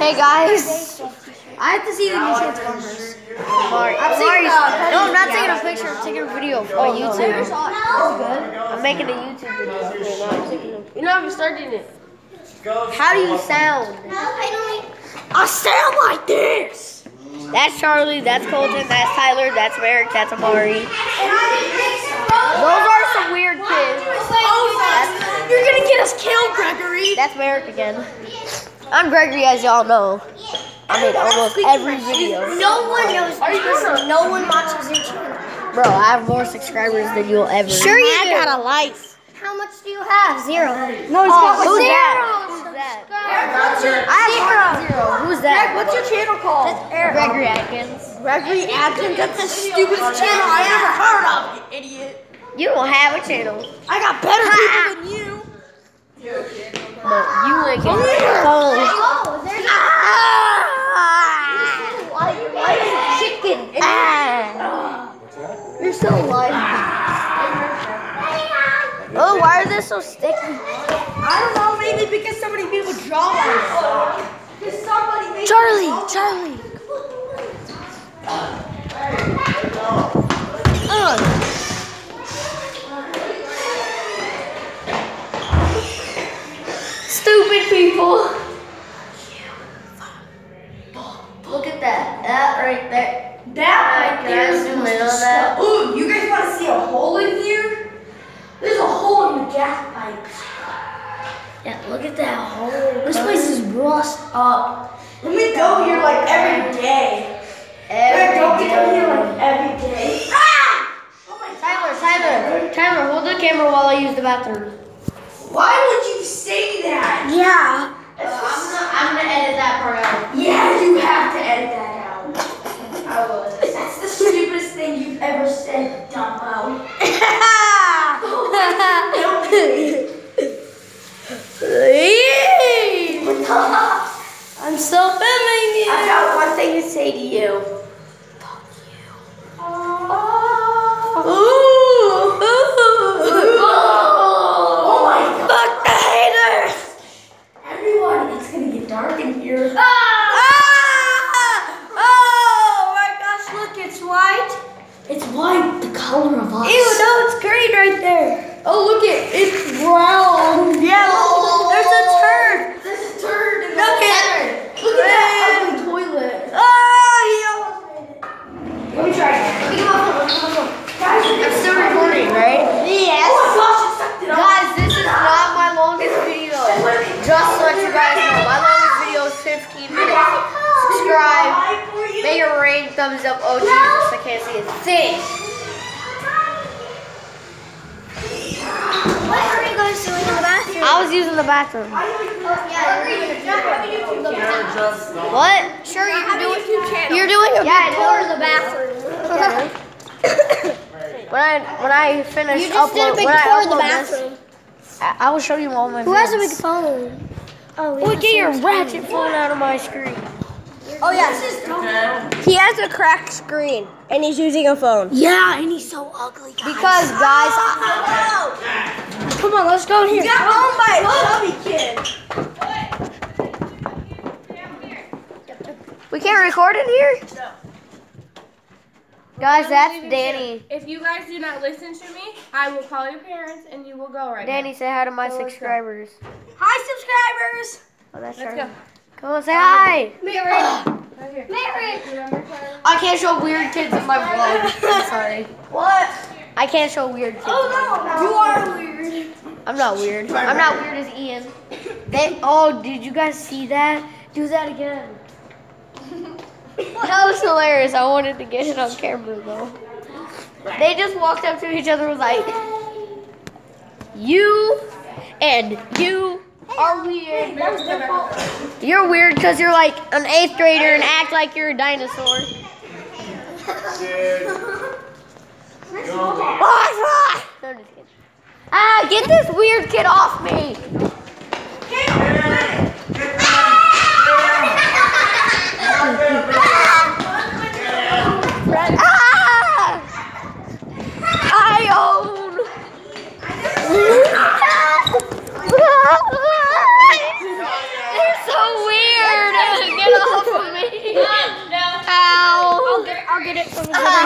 Hey guys, I have to see the new Transformers. Mari, I'm seeing, Mari's- uh, no, I'm not taking a picture. I'm taking a video for YouTube. No. I'm making a YouTube video. Okay, no, I'm taking a- You're not even starting it. How do you sound? I sound like this. That's Charlie. That's Colton. That's Tyler. That's Merrick. That's Amari. Those are some weird kids. That's, You're gonna get us killed, Gregory. that's Merrick again. I'm Gregory, as y'all know. I made almost every video. No one knows. Listen, no one watches your channel. Bro, I have more subscribers than you'll ever. Sure you I do. got a life. How much do you have? Zero. No, Oh, got who's zero. that? Who's that? I have zero. zero. Who's that? What's your channel called? Gregory Adkins. Gregory Adkins. That's the stupidest channel I've ever heard of, you idiot. You don't have a channel, I got better people than you. but you ain't getting phone. Oh, there's Chicken. Ah. You're so lying. Oh, why are they so sticky? I don't know, maybe because so many people draw Charlie, Charlie. Stupid people. Look at that. That right there. That right there I is zoom the in on most that? disgust- Ooh, you guys see a hole in here? There's a hole in the gas pipe. Yeah, look at that hole. This place is rust up. Let me go here like every day. Greg, don't get down here like every day. Ah! Oh my Tyler, Tyler, Tyler, hold the camera while I use the bathroom. Why would you say that? Yeah. That's I'm gonna, I'm gonna edit that part out. Yeah, you have to edit that out. I would. That's the stupidest thing you've ever said, Dumbo. I'm still filming you. I got one thing to say to you. Oh my god. Fuck the haters. Everyone, it's gonna get dark in here. Ah! Oh my gosh, look, it's white. It's white, the color of us. Ew, no, it's green right there. Oh, look it, it's brown. Yeah, look, there's a turd. There's a turd in the Look at center. Look at that ugly toilet. Oh, he almost made it. Let me try it. Let me get my phone. Let me get my phone. Guys, I'm still recording, right? Yes. Oh my gosh, it sucked it up. Guys, this is not my longest video. Just to let you guys know, my longest video is 15 minutes. Subscribe, make a rain, thumbs up. Oh Jesus, I can't see a thing. What are you guys doing in the bathroom? I was using the bathroom. Oh, yeah, What? Sure, you can do it. YouTube channel. You're doing a Yeah, big tour of the bathroom. when I when I finish You just did a big I tour of the upload this. I, I will show you all my. Who has a big phone? Oh, Boy, get your ratchet phone out of my screen. Oh yeah, He has a cracked screen and he's using a phone. yeah, and he's so ugly. Guys. Because guys, oh, come on, let's go in here. Got owned by a chubby kid. we can't record in here. Guys, that's Danny. If you guys do not listen to me, I will call your parents and you will go right now. Danny, say hi to my oh, So subscribers. Hi, subscribers. Oh, that's Let's Charlie. go. Come on, say hi. Mary. now. Mary. Remember, I can't show weird kids in my vlog. I'm sorry. What? I can't show weird kids. Oh no, You are weird. I'm not weird. I'm not weird as Ian. They oh, did you guys see that? Do that again. that was hilarious. I wanted to get it on camera though. They just walked up to each other and was like, You and you are weird. You're weird because you're like an eighth grader and act like you're a dinosaur. Oh, I'm just kidding. Ah, get this weird kid off me! Ah! I own. You're so weird. Get it from